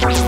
Bye.